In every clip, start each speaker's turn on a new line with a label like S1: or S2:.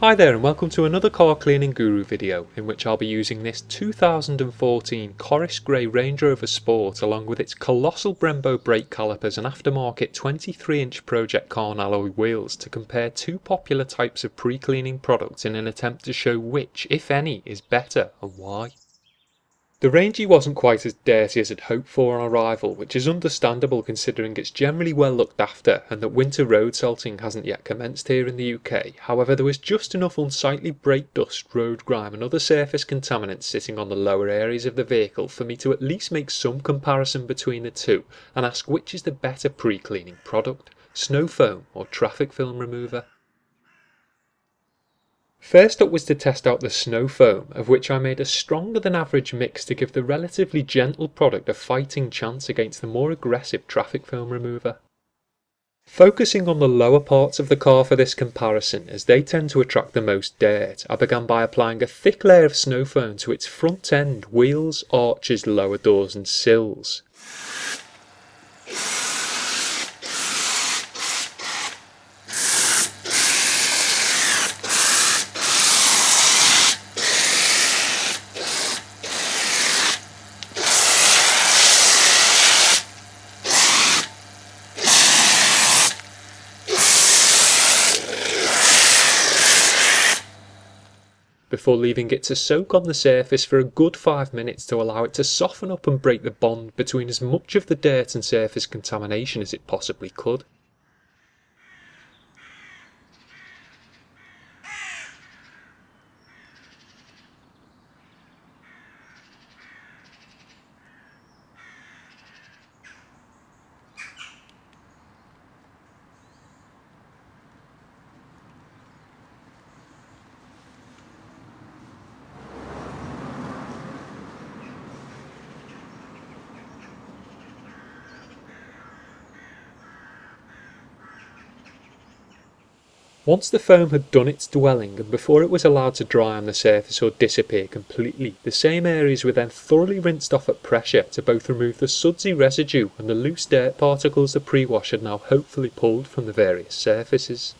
S1: Hi there and welcome to another car cleaning guru video in which I'll be using this 2014 Corris Grey Range Rover Sport along with its colossal Brembo brake calipers and aftermarket 23 inch Project Kahn alloy wheels to compare two popular types of pre-cleaning products in an attempt to show which, if any, is better and why. The Rangy wasn't quite as dirty as I'd hoped for on arrival, which is understandable considering it's generally well looked after and that winter road salting hasn't yet commenced here in the UK. However, there was just enough unsightly brake dust, road grime and other surface contaminants sitting on the lower areas of the vehicle for me to at least make some comparison between the two and ask which is the better pre-cleaning product, snow foam or traffic film remover. First up was to test out the snow foam, of which I made a stronger than average mix to give the relatively gentle product a fighting chance against the more aggressive traffic film remover. Focusing on the lower parts of the car for this comparison, as they tend to attract the most dirt, I began by applying a thick layer of snow foam to its front end, wheels, arches, lower doors and sills. Before leaving it to soak on the surface for a good 5 minutes to allow it to soften up and break the bond between as much of the dirt and surface contamination as it possibly could. Once the foam had done its dwelling and before it was allowed to dry on the surface or disappear completely, the same areas were then thoroughly rinsed off at pressure to both remove the sudsy residue and the loose dirt particles the pre-wash had now hopefully pulled from the various surfaces.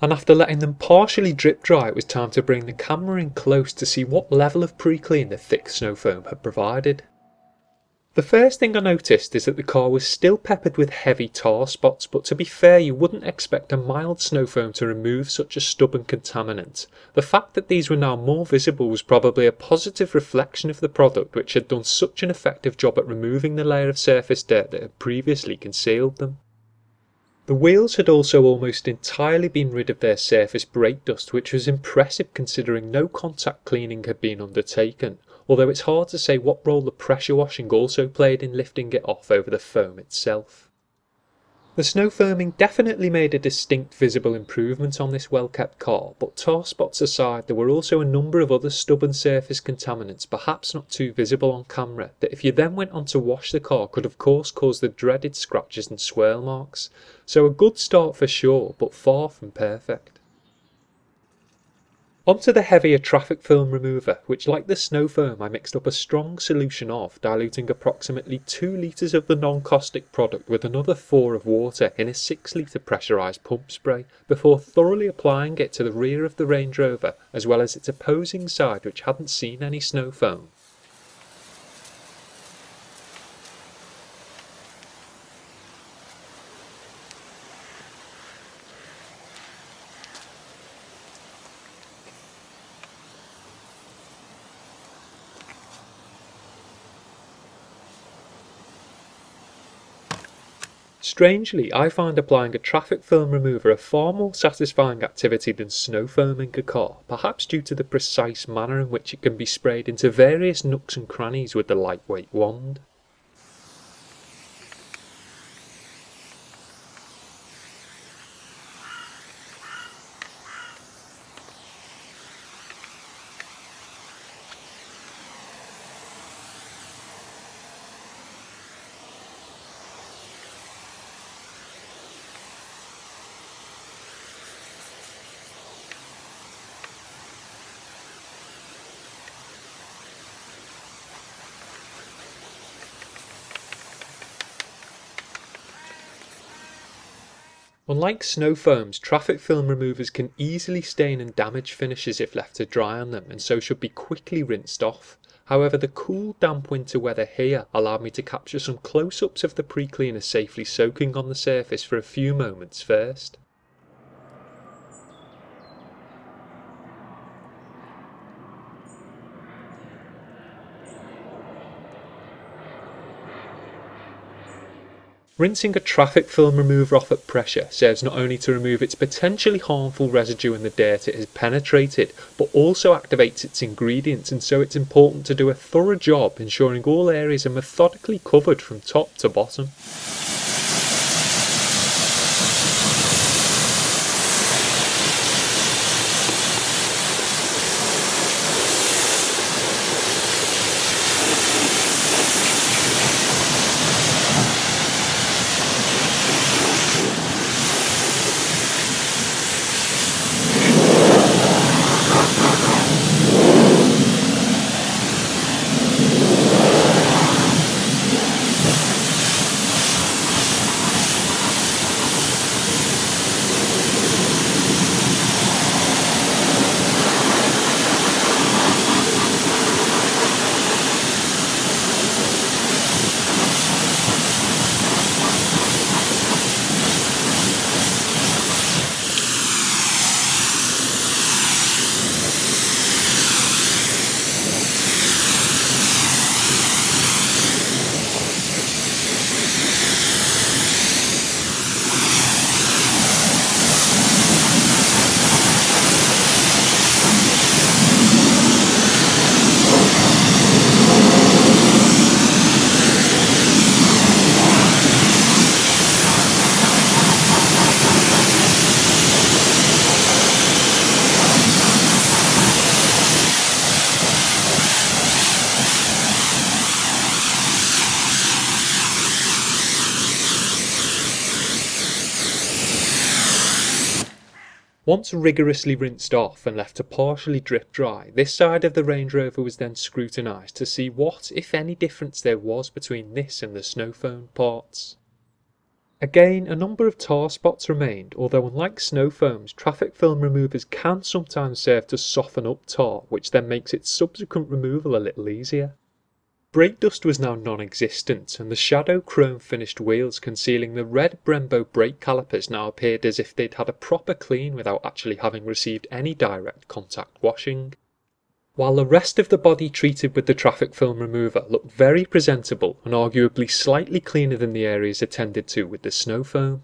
S1: And after letting them partially drip dry it was time to bring the camera in close to see what level of pre-clean the thick snow foam had provided. The first thing I noticed is that the car was still peppered with heavy tar spots, but to be fair you wouldn't expect a mild snow foam to remove such a stubborn contaminant. The fact that these were now more visible was probably a positive reflection of the product which had done such an effective job at removing the layer of surface dirt that had previously concealed them. The wheels had also almost entirely been rid of their surface brake dust which was impressive considering no contact cleaning had been undertaken, although it's hard to say what role the pressure washing also played in lifting it off over the foam itself. The snow foaming definitely made a distinct visible improvement on this well-kept car, but tar spots aside, there were also a number of other stubborn surface contaminants, perhaps not too visible on camera, that if you then went on to wash the car could of course cause the dreaded scratches and swirl marks. So a good start for sure, but far from perfect. Onto the heavier traffic film remover, which like the snow foam I mixed up a strong solution of, diluting approximately 2 litres of the non-caustic product with another 4 of water in a 6 litre pressurised pump spray, before thoroughly applying it to the rear of the Range Rover, as well as its opposing side which hadn't seen any snow foam. Strangely, I find applying a traffic film remover a far more satisfying activity than snow foaming a car, perhaps due to the precise manner in which it can be sprayed into various nooks and crannies with the lightweight wand. Unlike snow foams, traffic film removers can easily stain and damage finishes if left to dry on them and so should be quickly rinsed off. However, the cool, damp winter weather here allowed me to capture some close-ups of the pre-cleaner safely soaking on the surface for a few moments first. Rinsing a traffic film remover off at pressure serves not only to remove its potentially harmful residue in the dirt it has penetrated, but also activates its ingredients and so it's important to do a thorough job ensuring all areas are methodically covered from top to bottom. Once rigorously rinsed off and left to partially drip dry, this side of the Range Rover was then scrutinised to see what, if any difference there was between this and the snow foam parts. Again, a number of tar spots remained, although unlike snow foams, traffic film removers can sometimes serve to soften up tar, which then makes its subsequent removal a little easier. Brake dust was now non-existent, and the shadow chrome finished wheels concealing the red Brembo brake calipers now appeared as if they'd had a proper clean without actually having received any direct contact washing. While the rest of the body treated with the traffic film remover looked very presentable and arguably slightly cleaner than the areas attended to with the snow foam.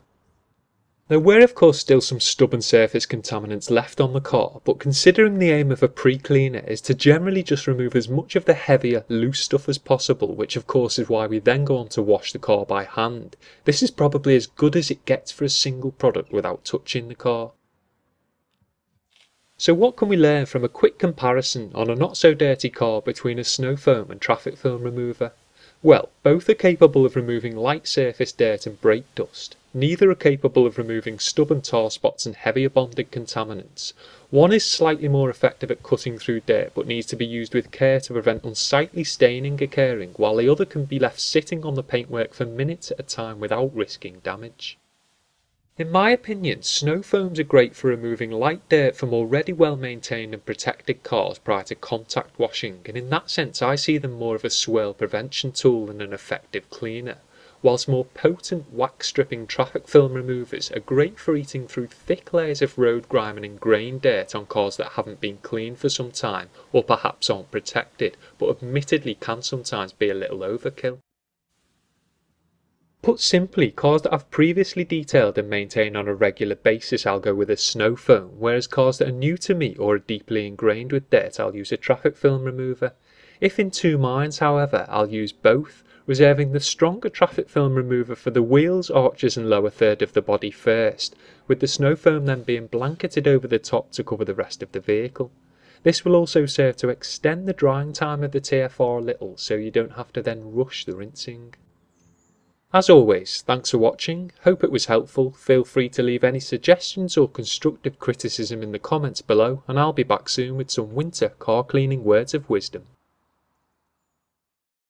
S1: There were of course still some stubborn surface contaminants left on the car, but considering the aim of a pre-cleaner is to generally just remove as much of the heavier, loose stuff as possible, which of course is why we then go on to wash the car by hand, this is probably as good as it gets for a single product without touching the car. So what can we learn from a quick comparison on a not so dirty car between a snow foam and traffic film remover? Well, both are capable of removing light surface dirt and brake dust. Neither are capable of removing stubborn tar spots and heavier bonded contaminants. One is slightly more effective at cutting through dirt but needs to be used with care to prevent unsightly staining occurring, while the other can be left sitting on the paintwork for minutes at a time without risking damage. In my opinion, snow foams are great for removing light dirt from already well maintained and protected cars prior to contact washing, and in that sense I see them more of a swirl prevention tool than an effective cleaner whilst more potent wax stripping traffic film removers are great for eating through thick layers of road grime and ingrained dirt on cars that haven't been cleaned for some time or perhaps aren't protected, but admittedly can sometimes be a little overkill. Put simply, cars that I've previously detailed and maintained on a regular basis I'll go with a snow foam, whereas cars that are new to me or are deeply ingrained with dirt I'll use a traffic film remover. If in two minds, however, I'll use both, reserving the stronger traffic film remover for the wheels, arches and lower third of the body first, with the snow foam then being blanketed over the top to cover the rest of the vehicle. This will also serve to extend the drying time of the TFR a little so you don't have to then rush the rinsing. As always, thanks for watching, hope it was helpful, feel free to leave any suggestions or constructive criticism in the comments below and I'll be back soon with some winter car cleaning words of wisdom.